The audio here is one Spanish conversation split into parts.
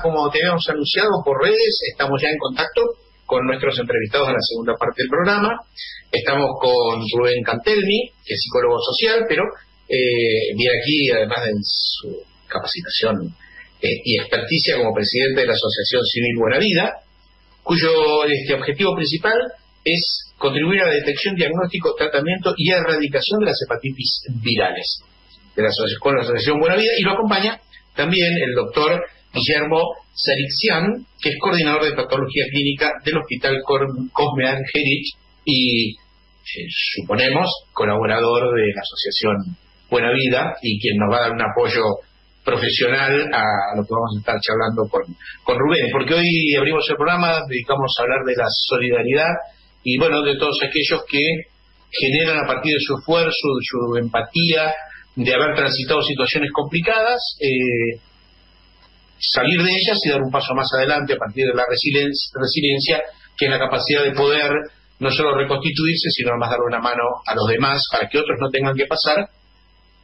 Como te habíamos anunciado por redes, estamos ya en contacto con nuestros entrevistados en la segunda parte del programa. Estamos con Rubén Cantelmi, que es psicólogo social, pero eh, viene aquí, además de su capacitación eh, y experticia como presidente de la Asociación Civil Buena Vida, cuyo este, objetivo principal es contribuir a la detección, diagnóstico, tratamiento y erradicación de las hepatitis virales de la con la Asociación Buena Vida y lo acompaña también el doctor Guillermo Sarixian, que es coordinador de patología clínica del Hospital Cosme Angerich y eh, suponemos colaborador de la Asociación Buena Vida y quien nos va a dar un apoyo profesional a lo que vamos a estar charlando con, con Rubén, porque hoy abrimos el programa, dedicamos a hablar de la solidaridad y bueno, de todos aquellos que generan a partir de su esfuerzo, de su empatía, de haber transitado situaciones complicadas, eh, salir de ellas y dar un paso más adelante a partir de la resiliencia, que es la capacidad de poder no solo reconstituirse, sino además dar una mano a los demás para que otros no tengan que pasar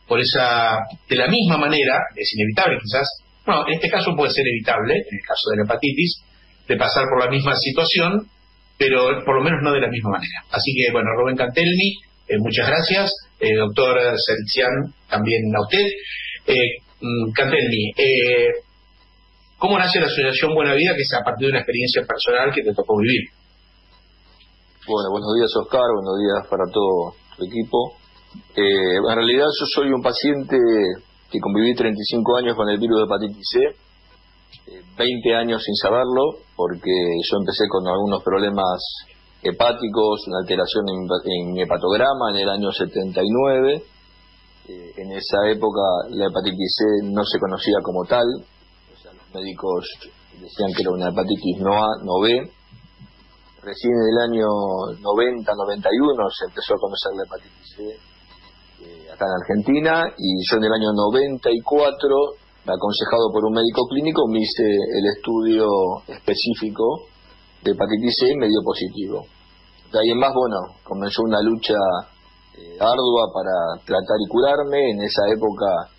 por esa, de la misma manera, es inevitable quizás, no, en este caso puede ser evitable, en el caso de la hepatitis, de pasar por la misma situación, pero por lo menos no de la misma manera. Así que, bueno, Rubén Cantelmi, eh, muchas gracias, eh, doctor Sercian, también a usted. Eh, mm, Cantelmi, eh, ¿cómo nace la Asociación Buena Vida, que es a partir de una experiencia personal que te tocó vivir? Bueno, buenos días Oscar, buenos días para todo tu equipo. En realidad yo soy un paciente que conviví 35 años con el virus de hepatitis C, 20 eh, años sin saberlo, porque yo empecé con algunos problemas hepáticos, una alteración en, mi hepatograma en el año 79. Eh, en esa época la hepatitis C no se conocía como tal, o sea, los médicos decían que era una hepatitis no A, no B. Recién en el año 90-91 se empezó a conocer la hepatitis C eh, acá en Argentina y yo en el año 94, aconsejado por un médico clínico, me hice el estudio específico de hepatitis C y me dio positivo. De ahí en más, bueno, comenzó una lucha eh, ardua para tratar y curarme. En esa época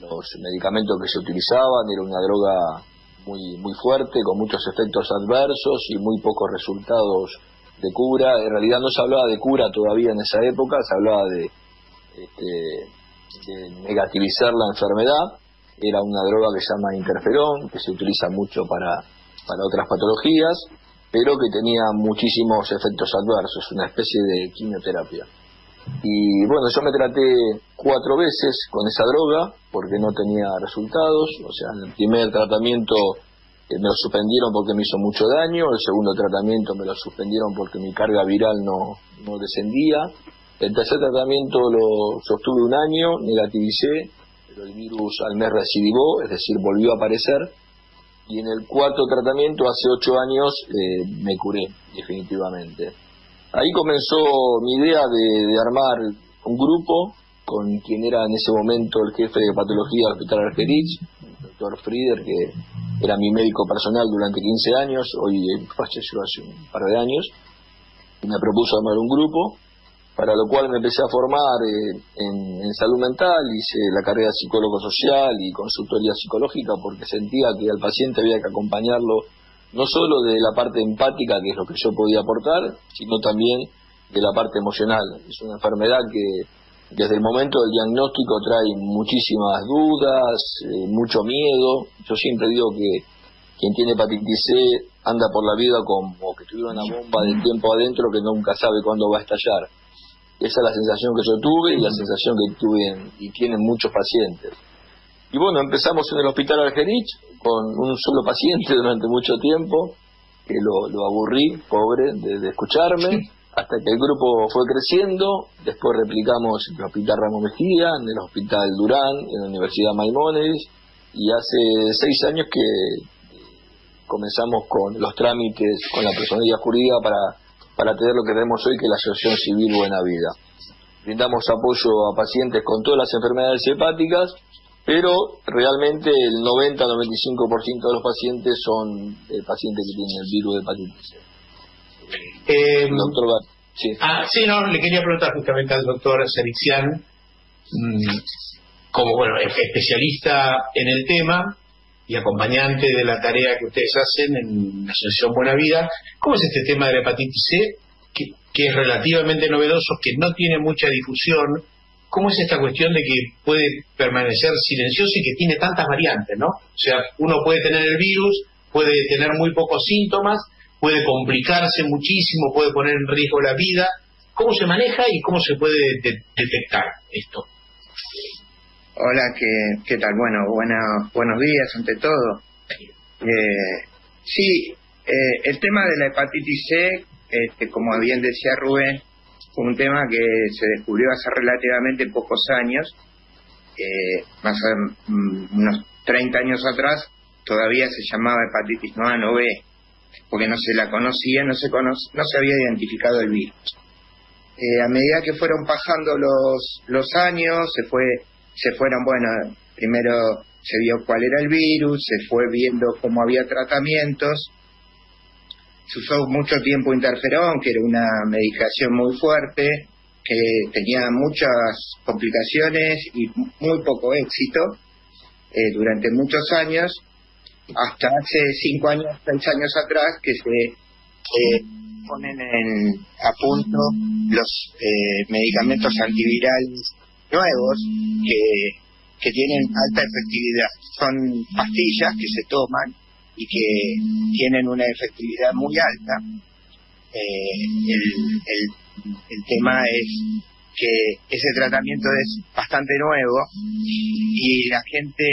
los medicamentos que se utilizaban era una droga muy, muy fuerte, con muchos efectos adversos y muy pocos resultados de cura. En realidad no se hablaba de cura todavía en esa época, se hablaba de este, negativizar la enfermedad. Era una droga que se llama interferón, que se utiliza mucho para, para otras patologías, pero que tenía muchísimos efectos adversos, una especie de quimioterapia. Y bueno, yo me traté cuatro veces con esa droga porque no tenía resultados. O sea, el primer tratamiento eh, me lo suspendieron porque me hizo mucho daño, el segundo tratamiento me lo suspendieron porque mi carga viral no, no descendía, el tercer tratamiento lo sostuve un año, negativicé, el virus al mes recidivó, es decir, volvió a aparecer. Y en el cuarto tratamiento, hace ocho años, eh, me curé definitivamente. Ahí comenzó mi idea de, armar un grupo con quien era en ese momento el jefe de patología del Hospital Argerich, el doctor Frieder, que era mi médico personal durante 15 años, hoy falleció hace un par de años, me propuso armar un grupo para lo cual me empecé a formar eh, en, salud mental, hice la carrera de psicólogo social y consultoría psicológica porque sentía que al paciente había que acompañarlo no solo de la parte empática, que es lo que yo podía aportar, sino también de la parte emocional. Es una enfermedad que desde el momento del diagnóstico trae muchísimas dudas, eh, mucho miedo. Yo siempre digo que quien tiene hepatitis C anda por la vida como que tuviera una bomba de tiempo adentro que nunca sabe cuándo va a estallar esa es la sensación que yo tuve y la sensación que tuve y tienen muchos pacientes. Y bueno, empezamos en el hospital Argerich con un solo paciente durante mucho tiempo, que lo, aburrí, pobre, de, escucharme, hasta que el grupo fue creciendo, después replicamos en el hospital Ramos Mejía, en el hospital Durán, en la Universidad Maimónides, y hace seis años que comenzamos con los trámites con la personalidad jurídica para para tener lo que tenemos hoy, que es la Asociación Civil Buena Vida. Brindamos apoyo a pacientes con todas las enfermedades hepáticas, pero realmente el 90-95% de los pacientes son eh, pacientes que tienen el virus de hepatitis C. Eh, Sí. Ah, sí, no, le quería preguntar justamente al doctor Serixian, mm, como bueno, especialista en el tema y acompañante de la tarea que ustedes hacen en la Asociación Buena Vida, ¿cómo es este tema de la hepatitis C, que, es relativamente novedoso, que no tiene mucha difusión? ¿Cómo es esta cuestión de que puede permanecer silencioso y que tiene tantas variantes, no? O sea, uno puede tener el virus, puede tener muy pocos síntomas, puede complicarse muchísimo, puede poner en riesgo la vida. ¿Cómo se maneja y cómo se puede detectar esto? Hola, ¿qué, qué tal? Bueno, buenos días ante todo. Eh, sí, eh, el tema de la hepatitis C, este, como bien decía Rubén, fue un tema que se descubrió hace relativamente pocos años, eh, más de mm, unos 30 años atrás, todavía se llamaba hepatitis no A, no B, porque no se la conocía, no se, no se había identificado el virus. Eh, a medida que fueron pasando los, los años, se, fue, se fueron, bueno, primero se vio cuál era el virus, se fue viendo cómo había tratamientos, se usó mucho tiempo interferón, que era una medicación muy fuerte, que tenía muchas complicaciones y muy poco éxito eh, durante muchos años, hasta hace cinco años, seis años atrás, que se ponen a punto los eh, medicamentos antivirales nuevos que, que tienen alta efectividad. Son pastillas que se toman y que tienen una efectividad muy alta. Eh, el, el, tema es que ese tratamiento es bastante nuevo y la gente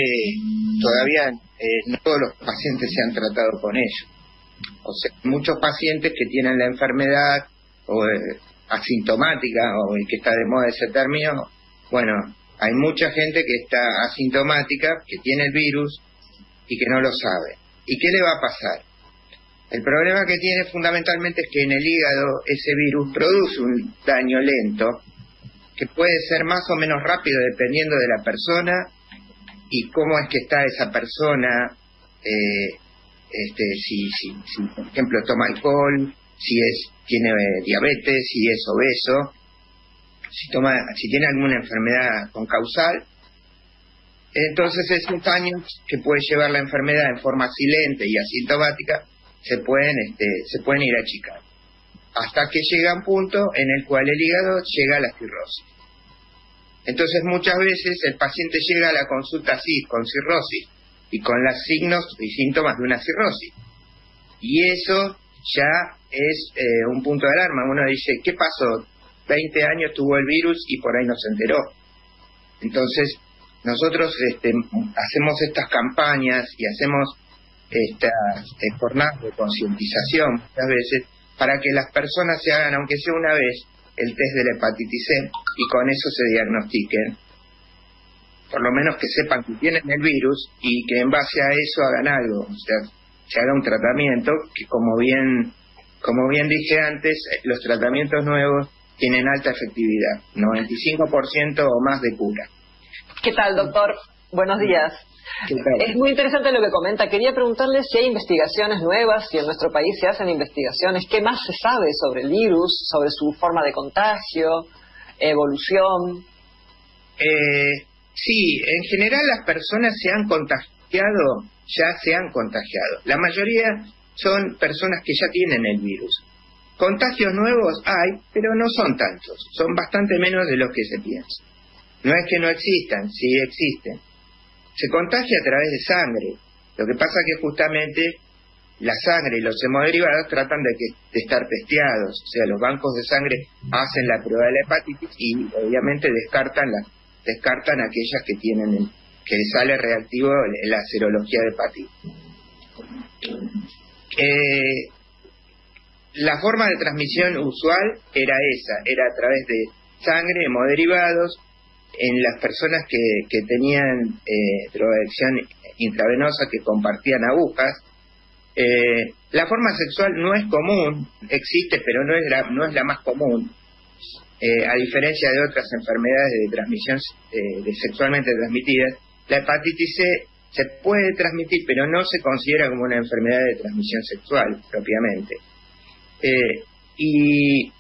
todavía, eh, no todos los pacientes se han tratado con ello. O sea, muchos pacientes que tienen la enfermedad o eh, asintomática o el que está de moda ese término, bueno, hay mucha gente que está asintomática, que tiene el virus y que no lo sabe. ¿Y qué le va a pasar? El problema que tiene fundamentalmente es que en el hígado ese virus produce un daño lento que puede ser más o menos rápido dependiendo de la persona y cómo es que está esa persona, eh, este, si, si, si, por ejemplo toma alcohol, si es tiene eh, diabetes, si es obeso, si toma, si tiene alguna enfermedad con causal, entonces esos años que puede llevar la enfermedad en forma silente y asintomática se pueden, este, se pueden ir achicando hasta que llega un punto en el cual el hígado llega a la cirrosis. Entonces muchas veces el paciente llega a la consulta así, con cirrosis, y con los signos y síntomas de una cirrosis. Y eso ya es eh, un punto de alarma. Uno dice, ¿qué pasó? 20 años tuvo el virus y por ahí no se enteró. Entonces, nosotros este, hacemos estas campañas y hacemos estas jornadas de concientización muchas veces para que las personas se hagan, aunque sea una vez, el test de la hepatitis C y con eso se diagnostiquen. Por lo menos que sepan que tienen el virus y que en base a eso hagan algo, o sea, se haga un tratamiento que como bien, como bien dije antes, los tratamientos nuevos tienen alta efectividad, 95% o más de cura. ¿Qué tal, doctor? Buenos días. Es muy interesante lo que comenta. Quería preguntarle si hay investigaciones nuevas, si en nuestro país se hacen investigaciones, qué más se sabe sobre el virus, sobre su forma de contagio, evolución. Eh, sí, en general las personas se han contagiado, ya se han contagiado. La mayoría son personas que ya tienen el virus. Contagios nuevos hay, pero no son tantos, son bastante menos de los que se piensa. No es que no existan, sí existen se contagia a través de sangre. Lo que pasa que justamente la sangre y los hemoderivados tratan de estar testeados, o sea, los bancos de sangre hacen la prueba de la hepatitis y obviamente descartan la, descartan aquellas que tienen el, que sale reactivo la serología de hepatitis. Eh, la forma de transmisión usual era esa, era a través de sangre, hemoderivados, en las personas que, tenían eh, drogadicción intravenosa, que compartían agujas. Eh, la forma sexual no es común, existe, pero no es la, no es la más común. Eh, a diferencia de otras enfermedades de transmisión eh, sexualmente transmitidas, la hepatitis C se puede transmitir, pero no se considera como una enfermedad de transmisión sexual propiamente. Y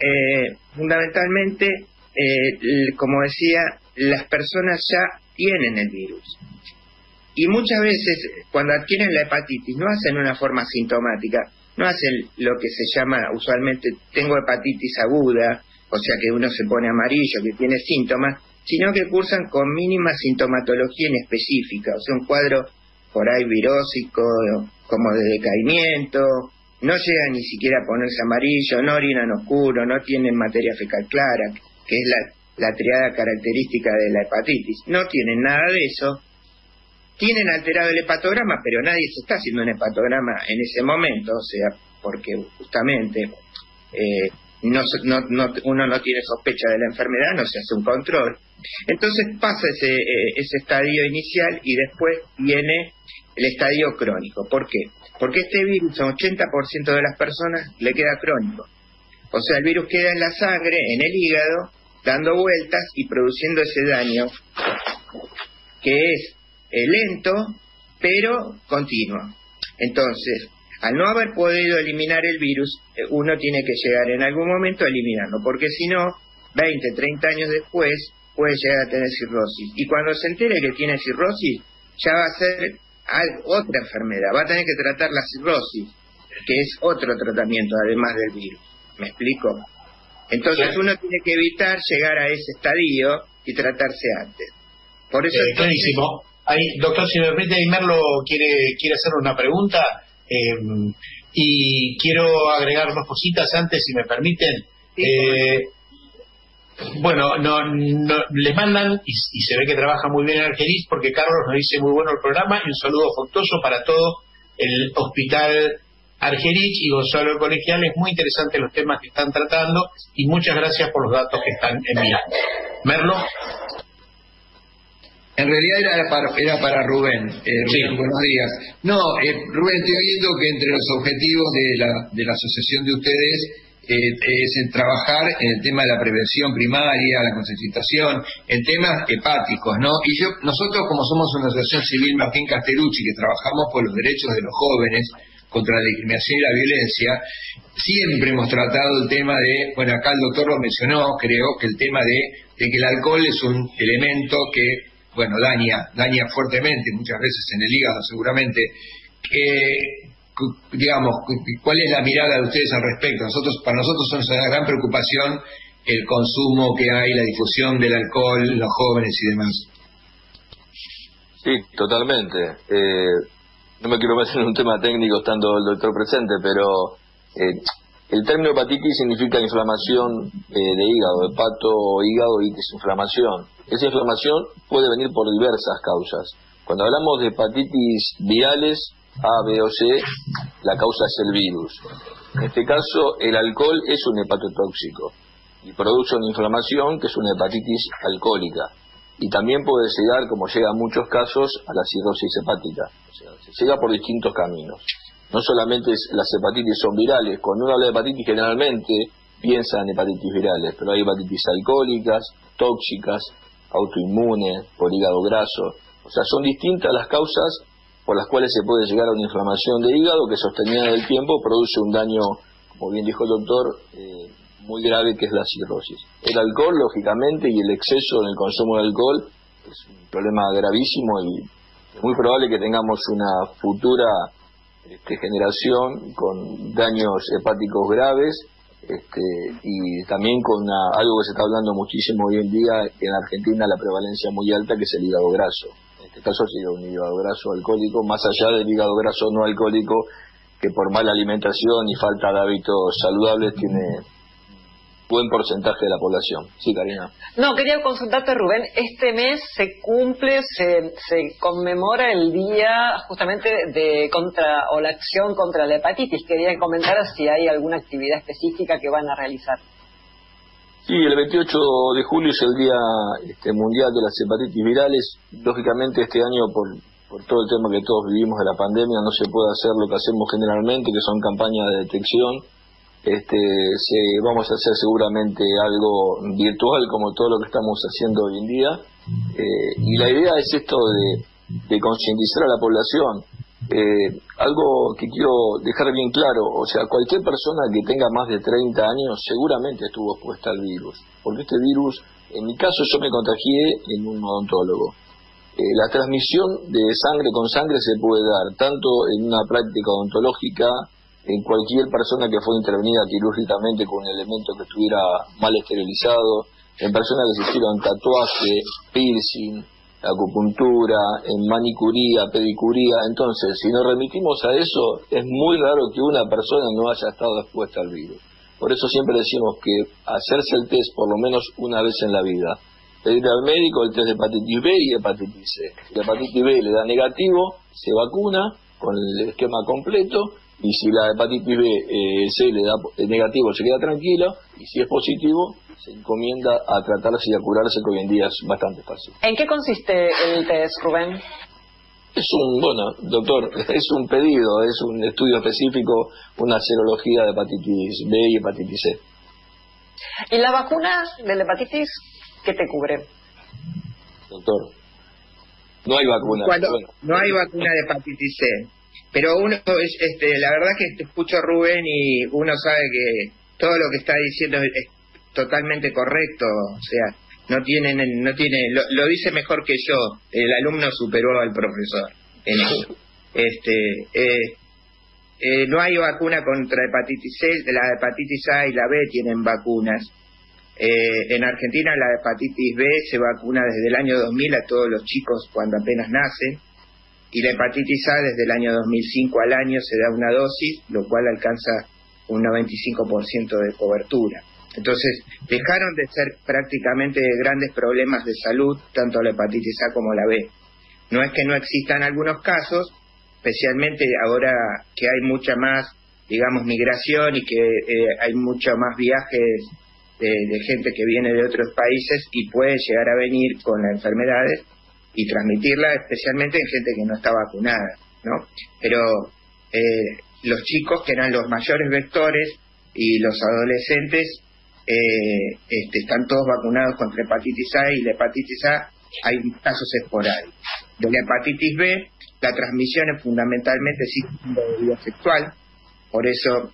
eh, fundamentalmente, eh, como decía, las personas ya tienen el virus. Y muchas veces, cuando adquieren la hepatitis, no hacen una forma sintomática, no hacen lo que se llama usualmente, tengo hepatitis aguda, o sea que uno se pone amarillo, que tiene síntomas, sino que cursan con mínima sintomatología inespecífica, o sea, un cuadro por ahí virósico, como de decaimiento, no llega ni siquiera a ponerse amarillo, no orinan oscuro, no tienen materia fecal clara, que es la, la triada característica de la hepatitis. No tienen nada de eso. Tienen alterado el hepatograma, pero nadie se está haciendo un hepatograma en ese momento, o sea, porque justamente eh, no, no, uno no tiene sospecha de la enfermedad, no se hace un control. Entonces pasa ese, eh, ese estadio inicial y después viene el estadio crónico. ¿Por qué? Porque este virus, a 80% de las personas le queda crónico. O sea, el virus queda en la sangre, en el hígado, dando vueltas y produciendo ese daño que es eh, lento, pero continuo. Entonces, al no haber podido eliminar el virus, eh, uno tiene que llegar en algún momento a eliminarlo, porque si no, 20, 30 años después, puede llegar a tener cirrosis. Y cuando se entere que tiene cirrosis, ya va a ser otra enfermedad, va a tener que tratar la cirrosis, que es otro tratamiento además del virus. ¿Me explico? Entonces uno tiene que evitar llegar a ese estadio y tratarse antes. Por eso eh, clarísimo. Ahí, doctor, si me permite, Merlo quiere, quiere hacer una pregunta eh, y quiero agregar dos cositas antes, si me permiten. eh, bueno, no, no, les mandan y, se ve que trabaja muy bien en Argelis porque Carlos nos dice muy bueno el programa y un saludo afectuoso para todo el hospital Argerich y Gonzalo Colegial. Es muy interesante los temas que están tratando y muchas gracias por los datos que están enviando. Merlo. En realidad era para, era para Rubén. Eh, buenos días. No, eh, Rubén, estoy viendo que entre los objetivos de la, de la asociación de ustedes es en trabajar en el tema de la prevención primaria, la concientización, en temas hepáticos, ¿no? Y yo, nosotros como somos una asociación civil Martín Castellucci, que trabajamos por los derechos de los jóvenes, contra la discriminación y la violencia, siempre hemos tratado el tema de, bueno, acá el doctor lo mencionó, creo, que el tema de, de que el alcohol es un elemento que, bueno, daña, daña fuertemente, muchas veces en el hígado seguramente, que digamos, cuál es la mirada de ustedes al respecto. Nosotros, para nosotros es una gran preocupación el consumo que hay, la difusión del alcohol, los jóvenes y demás. Sí, totalmente. Eh, no me quiero meter en un tema técnico estando el doctor presente, pero eh, el término hepatitis significa inflamación eh, de hígado, hepato hígado y es inflamación. Esa inflamación puede venir por diversas causas. Cuando hablamos de hepatitis virales, a, B o C, la causa es el virus. En este caso, el alcohol es un hepatotóxico y produce una inflamación que es una hepatitis alcohólica. Y también puede llegar, como llega en muchos casos, a la cirrosis hepática. O sea, se llega por distintos caminos. No solamente las hepatitis son virales, cuando uno habla de hepatitis generalmente piensa en hepatitis virales, pero hay hepatitis alcohólicas, tóxicas, autoinmunes, por hígado graso. O sea, son distintas las causas por las cuales se puede llegar a una inflamación de hígado que sostenida en el tiempo produce un daño, como bien dijo el doctor, eh, muy grave que es la cirrosis. El alcohol, lógicamente, y el exceso en el consumo de alcohol es un problema gravísimo y es muy probable que tengamos una futura este, generación con daños hepáticos graves este, y también con algo que se está hablando muchísimo hoy en día en Argentina, la prevalencia muy alta, que es el hígado graso este caso sería un hígado graso alcohólico, más allá del hígado graso no alcohólico, que por mala alimentación y falta de hábitos saludables tiene buen porcentaje de la población. Sí, Karina. No, quería consultarte, Rubén. Este mes se cumple, se, se conmemora el día justamente de contra o la acción contra la hepatitis. Quería comentar si hay alguna actividad específica que van a realizar. Sí, el 28 de julio es el Día este, Mundial de las Hepatitis Virales. Lógicamente este año, por, por todo el tema que todos vivimos de la pandemia, no se puede hacer lo que hacemos generalmente, que son campañas de detección. Este, se, vamos a hacer seguramente algo virtual, como todo lo que estamos haciendo hoy en día. Eh, y la idea es esto de concientizar a la población Eh, algo que quiero dejar bien claro, o sea, cualquier persona que tenga más de 30 años seguramente estuvo expuesta al virus, porque este virus, en mi caso yo me contagié en un odontólogo. Eh, la transmisión de sangre con sangre se puede dar tanto en una práctica odontológica, en cualquier persona que fue intervenida quirúrgicamente con un elemento que estuviera mal esterilizado, en personas que se hicieron tatuaje, piercing, acupuntura, en manicuría, pedicuría. Entonces, si nos remitimos a eso, es muy raro que una persona no haya estado expuesta al virus. Por eso siempre decimos que hacerse el test por lo menos una vez en la vida. Pedir al médico el test de hepatitis B y hepatitis C. Si la hepatitis B le da negativo, se vacuna con el esquema completo y si la hepatitis B eh, C le da negativo, se queda tranquilo y si es positivo, se encomienda a tratarse y a curarse, que hoy en día es bastante fácil. ¿En qué consiste el test, Rubén? Es un, bueno, doctor, es un pedido, es un estudio específico, una serología de hepatitis B y hepatitis C. ¿Y la vacuna de la hepatitis qué te cubre? Doctor, no hay vacuna. No hay vacuna de hepatitis C. Pero uno, este, la verdad que escucho Rubén y uno sabe que todo lo que está diciendo es totalmente correcto, o sea, no tienen, no tiene, lo, dice mejor que yo, el alumno superó al profesor en eso. Este, eh, eh, no hay vacuna contra hepatitis C, la hepatitis A y la B tienen vacunas. Eh, en Argentina la hepatitis B se vacuna desde el año 2000 a todos los chicos cuando apenas nacen y la hepatitis A desde el año 2005 al año se da una dosis, lo cual alcanza un 95% de cobertura. Entonces, dejaron de ser prácticamente grandes problemas de salud, tanto la hepatitis A como la B. No es que no existan algunos casos, especialmente ahora que hay mucha más, digamos, migración y que eh, hay mucho más viajes de, gente que viene de otros países y puede llegar a venir con las enfermedades y transmitirla especialmente en gente que no está vacunada, ¿no? Pero eh, los chicos que eran los mayores vectores y los adolescentes eh, este, están todos vacunados contra hepatitis A y la hepatitis A hay casos esporádicos. De la hepatitis B, la transmisión es fundamentalmente de vida sexual, por eso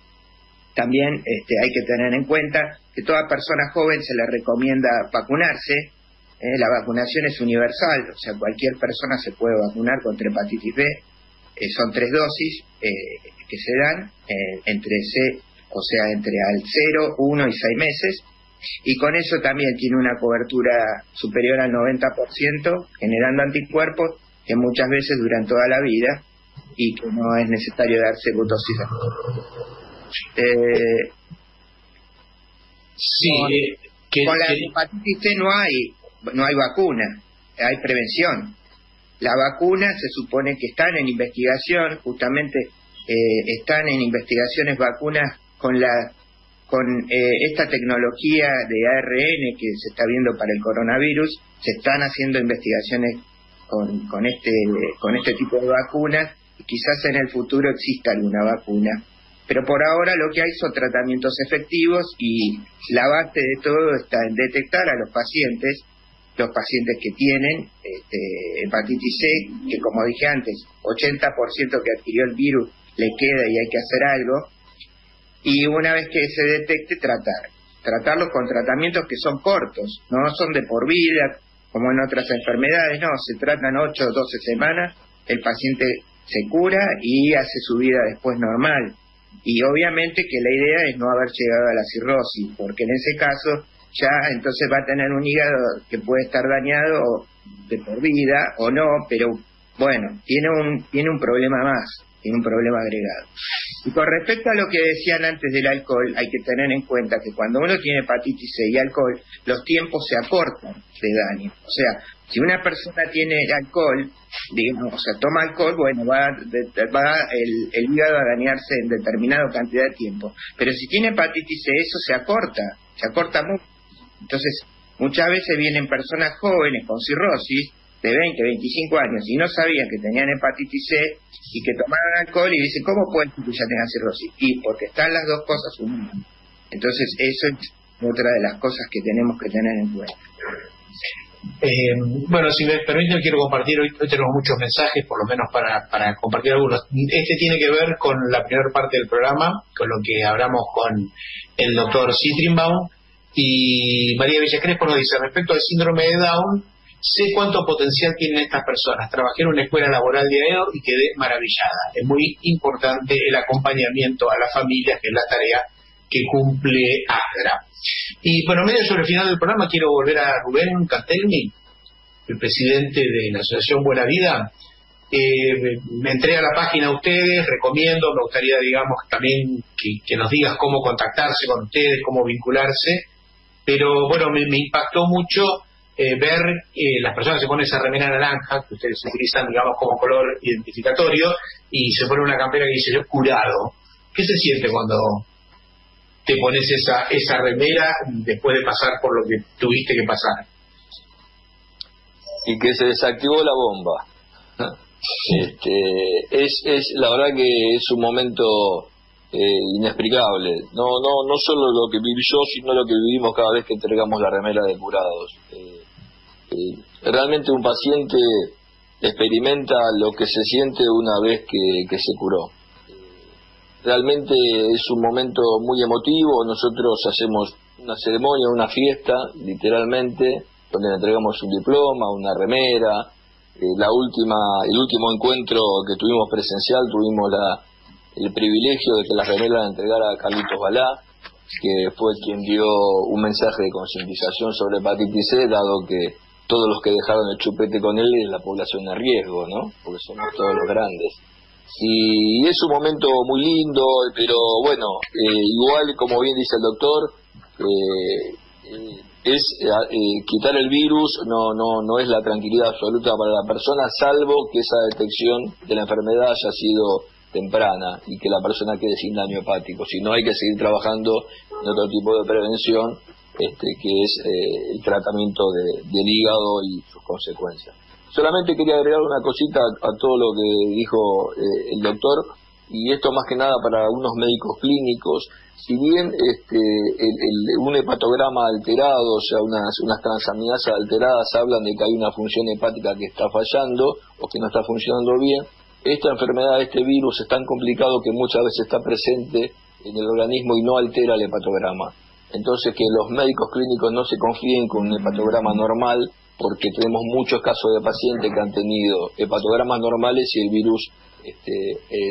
también este, hay que tener en cuenta que toda persona joven se le recomienda vacunarse. ¿Eh? la vacunación es universal, o sea, cualquier persona se puede vacunar contra hepatitis B. Eh, son tres dosis que se dan entre C o sea, entre al 0, 1 y 6 meses, y con eso también tiene una cobertura superior al 90%, generando anticuerpos que muchas veces duran toda la vida y que no es necesario darse dosis. Eh, sí, con la hepatitis C no hay, no hay vacuna, hay prevención. La vacuna se supone que están en investigación, justamente eh, están en investigaciones vacunas con la con eh, esta tecnología de ARN que se está viendo para el coronavirus, se están haciendo investigaciones con, con este con este tipo de vacunas y quizás en el futuro exista alguna vacuna. Pero por ahora lo que hay son tratamientos efectivos y la base de todo está en detectar a los pacientes, los pacientes que tienen este, hepatitis C, que como dije antes, 80% que adquirió el virus le queda y hay que hacer algo, y una vez que se detecte, tratar. Tratarlo con tratamientos que son cortos, no son de por vida, como en otras enfermedades, no, se tratan 8 o 12 semanas, el paciente se cura y hace su vida después normal. Y obviamente que la idea es no haber llegado a la cirrosis, porque en ese caso ya entonces va a tener un hígado que puede estar dañado de por vida o no, pero bueno, tiene un, tiene un problema más, tiene un problema agregado. Y con respecto a lo que decían antes del alcohol, hay que tener en cuenta que cuando uno tiene hepatitis C y alcohol, los tiempos se acortan de daño. O sea, si una persona tiene alcohol, digamos, o sea, toma alcohol, bueno, va, va el, el hígado a dañarse en determinada cantidad de tiempo. Pero si tiene hepatitis C, eso se acorta, se acorta mucho. Entonces, muchas veces vienen personas jóvenes con cirrosis, de 20, 25 años y no sabían que tenían hepatitis C y que tomaban alcohol y dicen, ¿cómo pueden que ya tengan cirrosis? Y porque están las dos cosas unidas. Entonces, eso es otra de las cosas que tenemos que tener en cuenta. Eh, bueno, si me permiten, quiero compartir, hoy, tenemos muchos mensajes, por lo menos para, para compartir algunos. Este tiene que ver con la primera parte del programa, con lo que hablamos con el doctor Citrinbaum, y María Villacrespo nos dice, respecto al síndrome de Down, sé cuánto potencial tienen estas personas. Trabajé en una escuela laboral de y quedé maravillada. Es muy importante el acompañamiento a las familias, que es la tarea que cumple AGRA. Y bueno, medio sobre el final del programa quiero volver a Rubén Cantelmi, el presidente de la Asociación Buena Vida. Eh, me entré la página a ustedes, recomiendo, me gustaría, digamos, también que, nos digas cómo contactarse con ustedes, cómo vincularse, pero bueno, me, impactó mucho eh, ver eh, las personas se ponen esa remera naranja, que ustedes utilizan, digamos, como color identificatorio, y se pone una campera que dice yo curado. ¿Qué se siente cuando te pones esa, esa remera después de pasar por lo que tuviste que pasar. Y que se desactivó la bomba. Este, es, es la verdad que es un momento eh, inexplicable. No, no, no solo lo que viví yo, sino lo que vivimos cada vez que entregamos la remera de curados. Eh, eh, realmente un paciente experimenta lo que se siente una vez que, se curó. Realmente es un momento muy emotivo, nosotros hacemos una ceremonia, una fiesta, literalmente, donde le entregamos un diploma, una remera. La última, el último encuentro que tuvimos presencial, tuvimos la, el privilegio de que la remera la entregara a Carlitos Balá, que fue quien dio un mensaje de concientización sobre hepatitis C, dado que todos los que dejaron el chupete con él es la población de riesgo, ¿no? Porque somos todos los grandes y es un momento muy lindo, pero bueno, eh, igual como bien dice el doctor, eh, eh, es quitar el virus no, no, no es la tranquilidad absoluta para la persona, salvo que esa detección de la enfermedad haya sido temprana y que la persona quede sin daño hepático. Si no, hay que seguir trabajando en otro tipo de prevención, este, que es el tratamiento del hígado y sus consecuencias. Solamente quería agregar una cosita a, todo lo que dijo eh, el doctor, y esto más que nada para algunos médicos clínicos. Si bien este, un hepatograma alterado, o sea, unas, unas transaminasas alteradas hablan de que hay una función hepática que está fallando o que no está funcionando bien, esta enfermedad, este virus es tan complicado que muchas veces está presente en el organismo y no altera el hepatograma. Entonces que los médicos clínicos no se confíen con un hepatograma normal porque tenemos muchos casos de pacientes que han tenido hepatogramas normales y el virus este,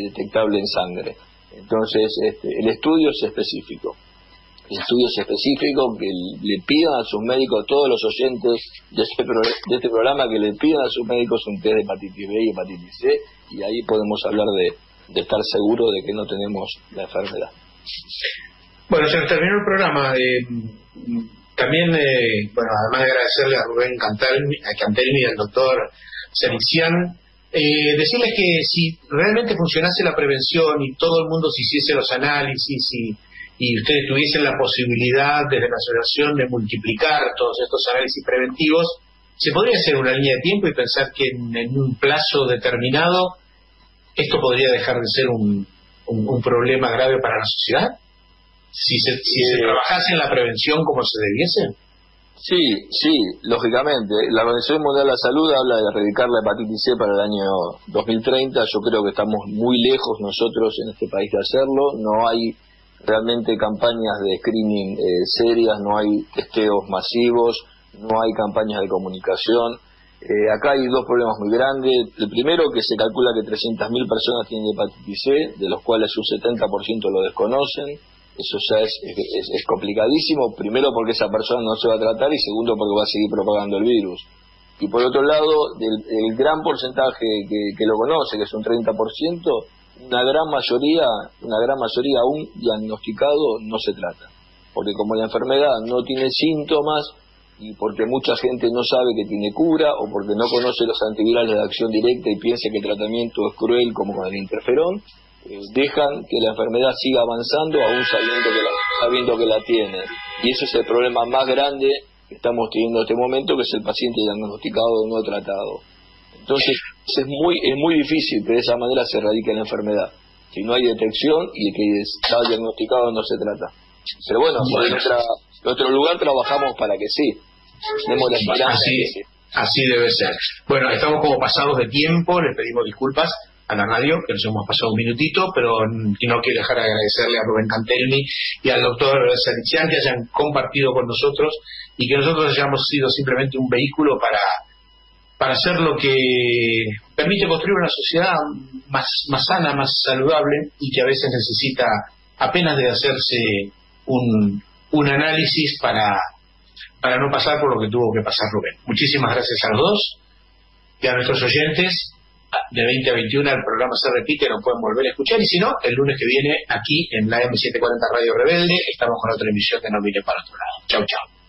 detectable en sangre. Entonces, este, el estudio es específico. El estudio es específico que le pidan a sus médicos, todos los oyentes de este, de este programa, que le pidan a sus médicos un test de hepatitis B y hepatitis C, y ahí podemos hablar de, estar seguros de que no tenemos la enfermedad. Bueno, se nos terminó el programa. de también, eh, bueno, además de agradecerle a Rubén Cantelmi, a Cantelmi y al doctor Serician, eh, decirles que si realmente funcionase la prevención y todo el mundo se hiciese los análisis y, y ustedes tuviesen la posibilidad desde la asociación de multiplicar todos estos análisis preventivos, se podría hacer una línea de tiempo y pensar que en, un plazo determinado esto podría dejar de ser un, un problema grave para la sociedad si se, si se trabajase en la prevención como se debiese? Sí, sí, lógicamente. La Organización Mundial de la Salud habla de erradicar la hepatitis C para el año 2030. Yo creo que estamos muy lejos nosotros en este país de hacerlo. No hay realmente campañas de screening eh, serias, no hay testeos masivos, no hay campañas de comunicación. Eh, acá hay dos problemas muy grandes. El primero, que se calcula que 300.000 personas tienen hepatitis C, de los cuales un 70% lo desconocen eso ya es, complicadísimo, primero porque esa persona no se va a tratar y segundo porque va a seguir propagando el virus. Y por otro lado, del, el gran porcentaje que, lo conoce, que es un 30%, una gran mayoría, una gran mayoría aún diagnosticado no se trata. Porque como la enfermedad no tiene síntomas y porque mucha gente no sabe que tiene cura o porque no conoce los antivirales de acción directa y piensa que el tratamiento es cruel como con el interferón, eh, dejan que la enfermedad siga avanzando aún sabiendo que, la, sabiendo que la tiene. Y ese es el problema más grande que estamos teniendo en este momento, que es el paciente diagnosticado no tratado. Entonces es muy, es muy difícil que de esa manera se erradique la enfermedad. Si no hay detección y que está diagnosticado no se trata. Pero bueno, en nuestro lugar trabajamos para que sí. tenemos la esperanza. Así, así debe ser. Bueno, estamos como pasados de tiempo, les pedimos disculpas a la radio, que nos hemos pasado un minutito, pero no quiero dejar de agradecerle a Rubén Cantelmi y al doctor Salichian que hayan compartido con nosotros y que nosotros hayamos sido simplemente un vehículo para, para hacer lo que permite construir una sociedad más, más sana, más saludable y que a veces necesita apenas de hacerse un, un análisis para, para no pasar por lo que tuvo que pasar Rubén. Muchísimas gracias a los dos y a nuestros oyentes de 20 a 21 el programa se repite, lo pueden volver a escuchar y si no, el lunes que viene aquí en la M740 Radio Rebelde estamos con otra emisión de No Mire para otro lado. Chau, chau.